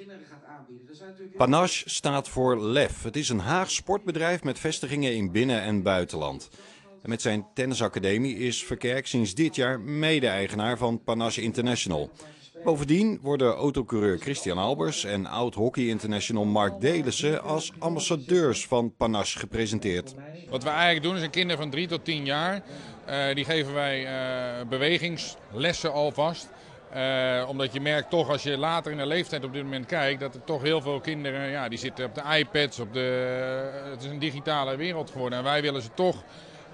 kinderen gaat aanbieden. Zijn natuurlijk Panache staat voor LEF. Het is een Haags sportbedrijf met vestigingen in binnen- en buitenland. En met zijn tennisacademie is Verkerk sinds dit jaar mede-eigenaar van Panache International. Bovendien worden autocoureur Christian Albers en oud-hockey international Mark Delissen als ambassadeurs van Panache gepresenteerd. Wat we eigenlijk doen is een kinderen van 3 tot 10 jaar, eh, die geven wij eh, bewegingslessen alvast. Eh, omdat je merkt toch als je later in de leeftijd op dit moment kijkt, dat er toch heel veel kinderen, ja, die zitten op de iPads, op de, het is een digitale wereld geworden. En wij willen ze toch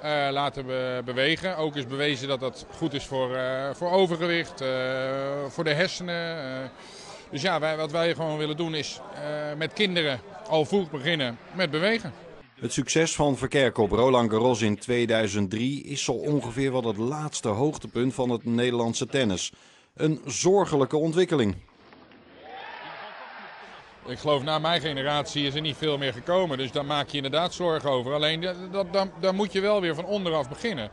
eh, laten be- bewegen. Ook is bewezen dat dat goed is voor, eh, voor overgewicht, eh, voor de hersenen. eh. dus ja, wij, wat wij gewoon willen doen is eh, met kinderen al vroeg beginnen met bewegen. Het succes van Verkerk op Roland Garros in 2003 is zo ongeveer wel het laatste hoogtepunt van het Nederlandse tennis. Een zorgelijke ontwikkeling. Ik geloof na mijn generatie is er niet veel meer gekomen. Dus daar maak je inderdaad zorgen over. Alleen dat, dan moet je wel weer van onderaf beginnen.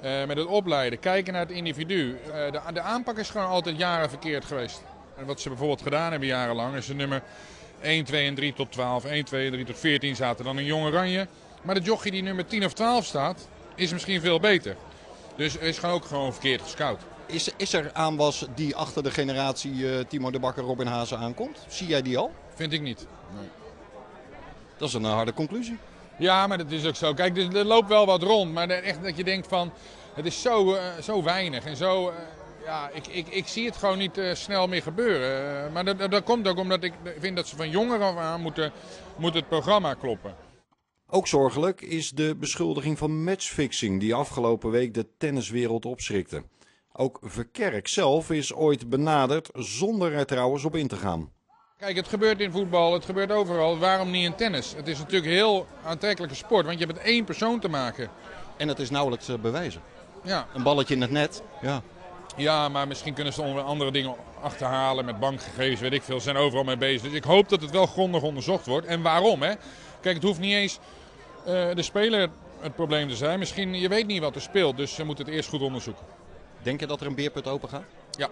Eh, met het opleiden, kijken naar het individu. Eh, de, de aanpak is gewoon altijd jaren verkeerd geweest. En wat ze bijvoorbeeld gedaan hebben jarenlang is de nummer 1, 2 en 3 tot 12, 1, 2 en 3 tot 14 zaten dan een jong oranje. Maar de jochie die nummer 10 of 12 staat, is misschien veel beter. Dus is gewoon ook gewoon verkeerd gescout. Is, is er aanwas die achter de generatie eh, Timo de Bakker, Robin Hazen aankomt? Zie jij die al? Vind ik niet. Dat is een eh, harde conclusie. Ja, maar dat is ook zo. Kijk, er, er loopt wel wat rond, maar er- echt dat je denkt van, het is zo, eh, zo weinig en zo, ja, ik, ik, ik zie het gewoon niet eh, snel meer gebeuren. Maar dat, dat, komt ook omdat ik vind dat ze van jonger af aan moeten, moet het programma kloppen. Ook zorgelijk is de beschuldiging van matchfixing die afgelopen week de tenniswereld opschrikte. Ook Verkerk zelf is ooit benaderd zonder er trouwens op in te gaan. Kijk, het gebeurt in voetbal, het gebeurt overal. Waarom niet in tennis? Het is natuurlijk een heel aantrekkelijke sport, want je hebt met één persoon te maken. En het is nauwelijks eh, bewijzen. Ja, Een balletje in het net. Ja. Ja, maar misschien kunnen ze onder andere dingen achterhalen met bankgegevens, weet ik veel. Ze zijn overal mee bezig. Dus ik hoop dat het wel grondig onderzocht wordt. En waarom, hè? Kijk, het hoeft niet eens eh, de speler het probleem te zijn. Misschien, je weet niet wat er speelt, dus ze moeten het eerst goed onderzoeken. Denk je dat er een beerput open gaat? Ja,